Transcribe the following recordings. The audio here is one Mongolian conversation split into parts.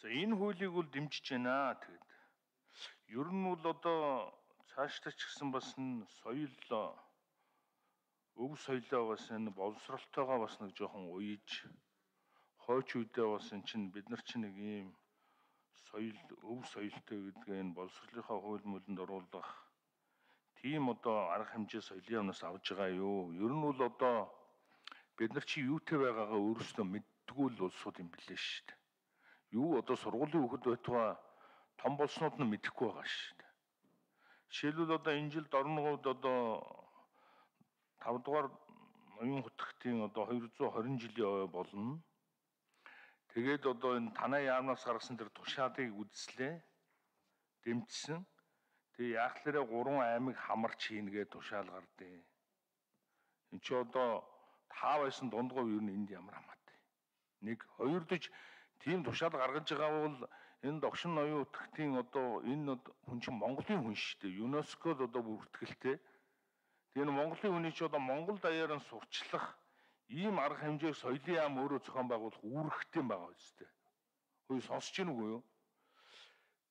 За энэ хуулийг бол дэмжиж байна. Тэгэд ер нь бол одоо цаашдаа ч гэсэн бас энэ соёл өв соёлоо бас энэ боловсролтойгоо бас нэг жоохон уйж хойч үедээ бас эн чинь бид нар чинь нэг ийм соёл өв соёлтой гэдгээ энэ боловсролынхаа хууль мөлөнд оруулах тийм одоо арга хэмжээ соёлын юмнаас авж байгаа юу? Ер нь бол одоо бид нар чи юутэй байгаагаа өөрсдөө мэддгүү л улсууд юм билээ шүү дээ юу одоо сургуулийн хүүхэд байтугай том болснууд нь мэдэхгүй байгаа шүү дээ. Жишээлбэл одоо энэ жилд орногууд одоо 5 дугаар оюун хутгтын одоо 220 жилийн ой болно. Тэгээд одоо энэ танай яамнаас гаргасан тэр тушаалыг үзлээ. Дэмжсэн. Тэгээ л 3 аймаг хамарч хийнгээ тушаал гардыг. Энд чи одоо таа байсан дундгой юу нь энд ямар хамаатай. Нэг хоёр дэж тийм тушаал гаргаж байгаа бол энэ догшин ноён утгтын одоо энэ хүн чинь Монголын хүн шүү дээ. ЮНЕСКОд одоо бүртгэлтэй. Тэгээ нь Монголын хүний чи одоо Монгол даяар нь сурчлах ийм арга хэмжээг соёлын яам өөрөө зохион байгуулах үүрэгтэй байгаа үстэй. Хөөе сонсож гин үгүй юу?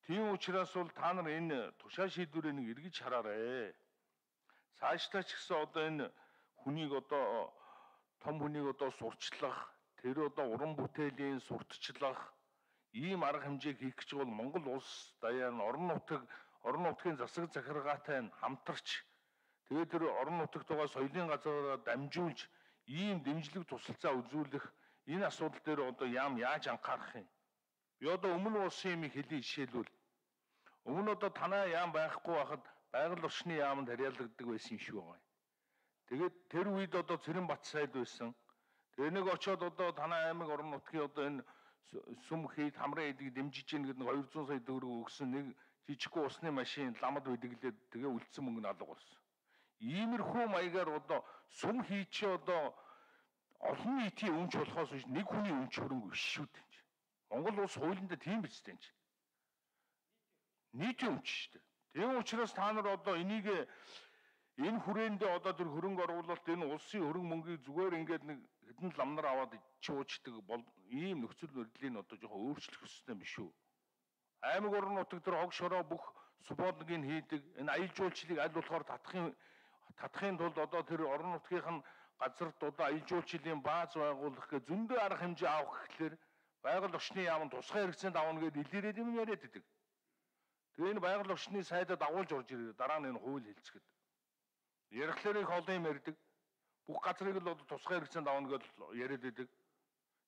Тийм учраас бол та нар энэ тушаа шийдвэрийг нэг эргэж хараарэ. Цаашдаа ч гэсэн одоо энэ хүнийг одоо том хүнийг одоо сурчлах Тэр одоо уран бүтээлийн сурталчлах ийм арга хэмжээг хийх гэж бол Монгол улс даяар нь орон нутаг орон нутгийн засаг захиргаатай нь хамтарч тэгээд тэр орон нутагт байгаа соёлын газараа дамжуулж ийм дэмжлэг тусалцаа үзүүлэх энэ асуудал дээр одоо яам яаж анхаарах юм? Би одоо өмнө улсын юм хэлий жишээлбэл өмнө одоо танаа яам байхгүй байхад байгаль орчны яамд харьяалагддаг байсан юм шиг байгаа. Тэгээд тэр үед одоо Цэрэн Бат сайд байсан. Нэг очиод одоо танай аймаг орон нутгийн одоо энэ сүм хийд хамраа эдийг дэмжиж гин гэдэг нэг 200 сая төгрөг өгсөн нэг жижигхэн усны машин ламад үдэглээд тэгээ үлдсэн мөнгө нь алга болсон. Иймэрхүү маягаар одоо сүм хийчи одоо олон нийтийн өмч болохоос биш нэг хүний өмч хөрөнгө биш шүү дээ. Монгол улс хуулиндаа тийм биз дээ. Нийтийн өмч шүү дээ. Тийм учраас та нар одоо энийг энэ хүрээндээ одоо тэр хөрөнгө оруулалт энэ улсын хөрөнгө мөнгийг зүгээр ингээд нэг хэдэн ламнар аваад чуучдаг бол ийм нөхцөл байдлыг одоо жоохон өөрчлөх ёстой юм биш үү? Аймаг орон нутаг дээр хог шороо бүх субодгийн хийдэг энэ аялал жуулчлалыг аль болохоор татахын татахын тулд одоо тэр орон нутгийнх нь газарт одоо аялал жуулчлалын бааз байгуулах гэх зөндөө арга хэмжээ авах гэхлээр байгаль орчны яам тусгай хэрэгцээнд авна гэдээ илэрээд юм яриад идэг. Тэгээ энэ байгаль орчны сайдад агуулж орж ирээ дараа нь энэ хууль хэлцгээд Ярихлаар их олон юм ярьдаг. Бүх газрыг л одоо тусгай хэрэгцээнд авна гэж яриад байдаг.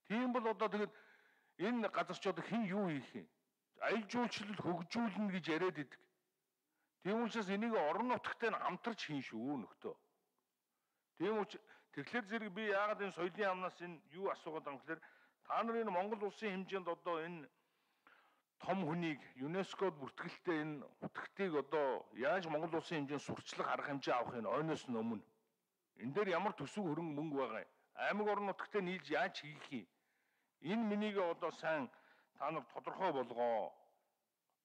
Тийм бол одоо тэгээд энэ газар ч одоо хэн юу хийх юм? Аялал жуулчлал хөгжүүлнэ гэж яриад байдаг. Тийм учраас энийг орон нутгтай нь хамтарч хийн шүү нөхдөө. Тийм учраас тэгэхээр зэрэг би яагаад энэ соёлын амнаас энэ юу асуугаад байгаа юм гэхээр та нар энэ Монгол улсын хэмжээнд одоо энэ том хүнийг ЮНЕСКОд бүртгэлтэй энэ утгтыг одоо яаж Монгол улсын хэмжээнд сурчлах арга хэмжээ авахын ойноос нь өмнө энэ дээр ямар төсөв хөрөнгө мөнгө байгаа юм? Аймаг орон нутгтээ нийлж яаж хийх юм? Энэ миний одоо сайн та нар тодорхой болгоо.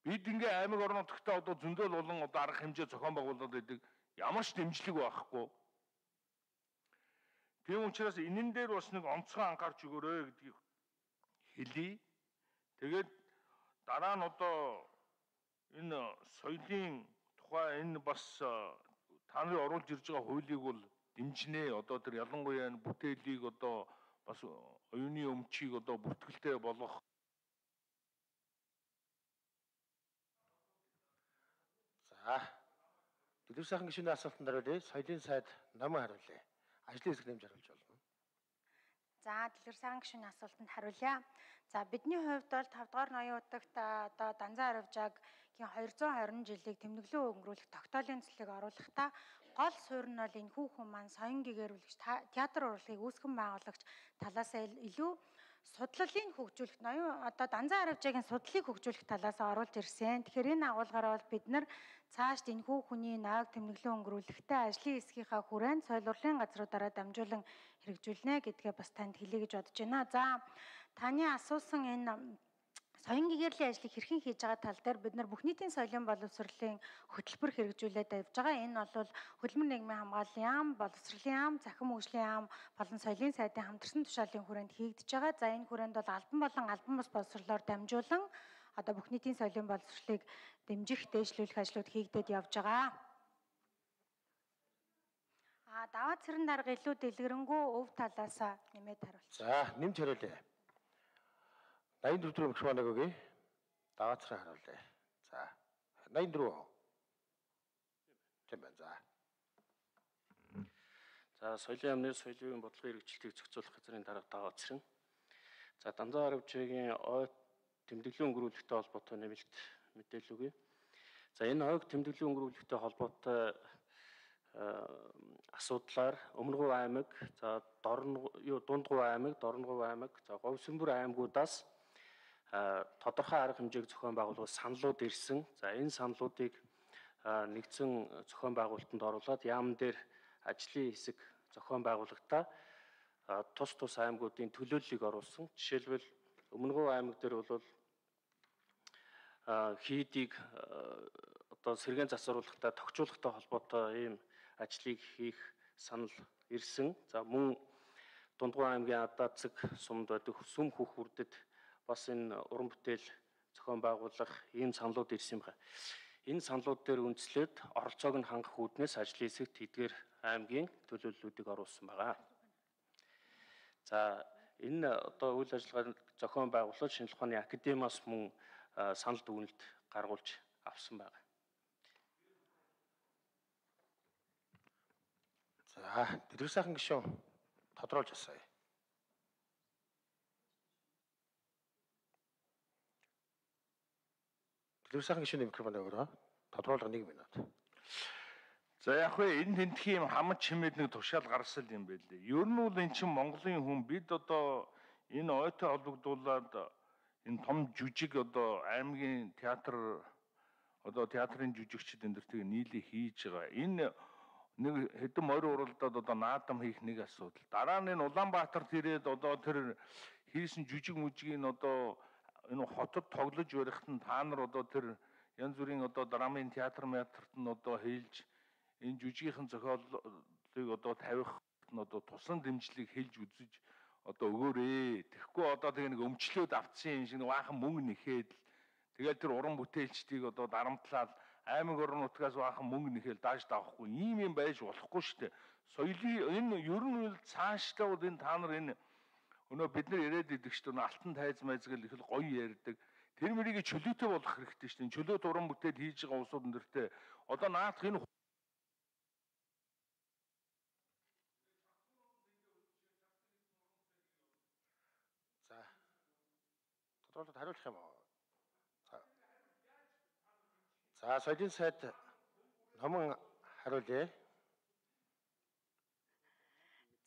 Бид ингээ аймаг орон нутгтаа одоо зөндөл болон одоо арга хэмжээ зохион байгуулаад байдаг ямар ч дэмжлэг байхгүй. Тийм учраас энэн дээр бас нэг онцгой анхаарч өгөөрэй гэдгийг хэлье. Тэгээд дараа нь одоо энэ соёлын тухай энэ бас та нарын оруулж ирж байгаа хуулийг бол дэмжинэ. Одоо тэр ялангуяа энэ бүтээлийг одоо бас оюуны өмчийг одоо бүртгэлтэй болгох За. Дэлгэр сайхан гишүүний асуултанд хариулъя. Соёлын сайд намын хариулъя. Ажлын хэсэг нэмж хариулж болно. За дэлгэр сайхан гишүүний асуултанд хариулъя. За бидний хувьд бол 5 дугаар ноён удагт одоо Данзан Аравжаагийн 220 жилийг тэмдэглэн өнгөрүүлэх тогтоолын цэцлэг оруулахдаа гол суурь нь бол энэ хүүхэн маань соён гэгэрүүлэгч театр урлагийг үүсгэн байгуулагч талаас илүү судлалын хөгжүүлэлт ноён одоо Данзан Аравжаагийн судлалыг хөгжүүлэх талаас оруулж ирсэн. Тэгэхээр энэ агуулгаараа бол бид нар цаашд энэ хүү хүний нааг тэмдэглэн өнгөрүүлэхдээ ажлын хэсгийнхаа хүрээнд соёл урлагийн газруудаараа дамжуулан хэрэгжүүлнэ гэдгээ бас танд хэлье гэж бодож байна. За таны асуусан энэ соён гэгэрлийн ажлыг хэрхэн хийж байгаа тал дээр бид нар бүх нийтийн соёлын боловсролын хөтөлбөр хэрэгжүүлээд явж байгаа. Энэ бол хөдөлмөр нийгмийн хамгааллын яам, боловсролын яам, цахим хөгжлийн яам болон соёлын сайдын хамтарсан тушаалын хүрээнд хийгдэж байгаа. За энэ хүрээнд бол албан болон албан бус боловсролоор дамжуулан одоо бүх нийтийн соёлын боловсролыг дэмжих, дээшлүүлэх ажлууд хийгдээд явж байгаа. А даваа цэрэн дарга илүү дэлгэрэнгүй өв талаас нэмээд хариулчих. За, нэмж хариулъя. 84 дөрөв мэгч манаг өгье. Даваацраа харуулъя. За, 84. Тийм байна. За. За соёлын яамны соёлын бодлогын хэрэгжилтийг зохицуулах газрын дарга дагаацран. За Данзан Аравчгийн ой тэмдэглэлийн өнгөрүүлэлттэй холбоотой нэмэлт мэдээлэл өгье. За энэ ойг тэмдэглэлийн өнгөрүүлэлттэй холбоотой асуудлаар Өмнөгов аймаг, за Дорн юу Дундгов аймаг, Дорногов аймаг, за Говьсөнбөр аймагуудаас тодорхой арга хэмжээг зохион байгуулах саналууд ирсэн. За энэ саналуудыг нэгдсэн зохион байгуулалтанд оруулаад яам дээр ажлын хэсэг зохион байгуулагта тус тус аймагуудын төлөөллийг оруулсан. Жишээлбэл Өмнөгов аймаг дээр бол хийдийг одоо сэргээн засварлахтай тохижуулахтай холбоотой ийм ажлыг хийх санал ирсэн. За мөн Дундгуй аймгийн Адаацэг сумд байдаг сүм хөх хүрдэд бас энэ уран бүтээл зохион байгуулах ийм саналууд ирсэн байна. Энэ саналууд дээр үндэслээд оролцоог нь хангах үүднээс ажлын хэсэгт эдгээр аймгийн төлөөллүүдийг оруулсан байгаа. За энэ одоо үйл ажиллагаа зохион байгуулалт шинжилгээ ухааны академиас мөн санал дүгнэлт гаргуулж авсан байна. За, Дэрэг сайхан гишүүн тодруулж асууя. Сайхан гишүүний микрофон өгөрөө. Тодруулга 1 минут. За яг вэ энэ тентхийн юм хамт чимээд нэг тушаал гаргасан юм байлээ. Ер нь бол эн чинь Монголын хүн бид одоо энэ ойтой холбогдуулаад энэ том жүжиг одоо аймгийн театр одоо театрын жүжигчид энэ төртийг нийлээ хийж байгаа. Энэ нэг хэдэн морь уралдаад одоо наадам хийх нэг асуудал. Дараа нь энэ Улаанбаатарт ирээд одоо тэр хийсэн жүжиг мүжгийг одоо энэ хотод тоглож барихт нь та нар одоо тэр янз бүрийн одоо драмын театр театрт нь одоо хэлж энэ жүжигийнхэн зохиолыг одоо тавих нь одоо тусан дэмжлэг хэлж үзэж одоо өгөөрэй. Тэгэхгүй одоо тэгээ нэг өмчлөөд авцсан юм шиг нэг баахан мөнгө нэхээд л тэгэл тэр уран бүтээлчдийг одоо дарамтлаад аймаг орон нутгаас баахан мөнгө нэхэл daaj давахгүй ийм юм байж болохгүй шүү дээ. Соёлын энэ ер нь үл цаашдаа бол энэ та нар энэ өнөө бид нар яриад идэг шүү дээ. Алтан тайз майзгал их л гоё ярьдаг. Тэр мөрийг чөлөөтэй болох хэрэгтэй шүү дээ. Чөлөөт уран бүтээл хийж байгаа улсууд өндөртэй. Одоо наадах энэ За. Тодруулаад хариулах юм уу? За. За, соёлын сайд номон хариулъя.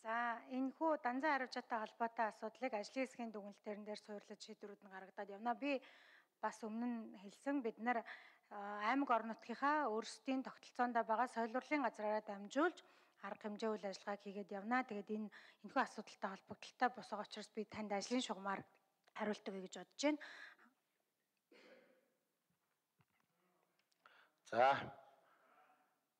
За энэ хүү данзан хариуцаатай холбоотой асуудлыг ажлын хэсгийн дүгнэлтэрэн дээр суйрлаж шийдвэрүүд нь гаргадаад явна. Би бас өмнө нь хэлсэн бид нар аймаг орон нутгийнхаа өөрсдийн тогтолцоонд байгаа соёл урлагийн газраараа дамжуулж арга хэмжээ үйл ажиллагааг хийгээд явна. Тэгээд энэ энэхүү асуудалтай холбогдолтой бус байгаа учраас би танд ажлын шугамар хариултыг өгье гэж бодож байна. За,